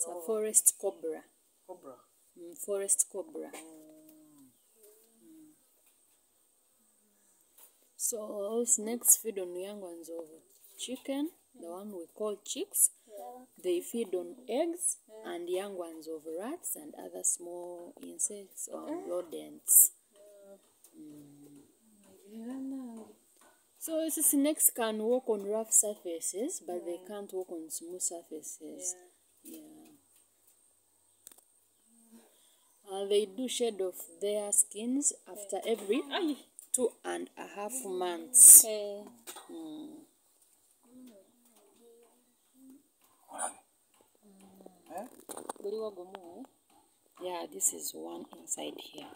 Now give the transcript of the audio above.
It's a forest cobra. cobra Mm, forest cobra. Mm. So snakes feed on young ones of chicken, the one we call chicks. They feed on eggs and young ones of rats and other small insects or rodents. Mm. So these snakes can walk on rough surfaces, but they can't walk on smooth surfaces. Yeah. Uh, they do shed off their skins after every two and a half months. Buli wagumu eh? Yeah, this is one inside here.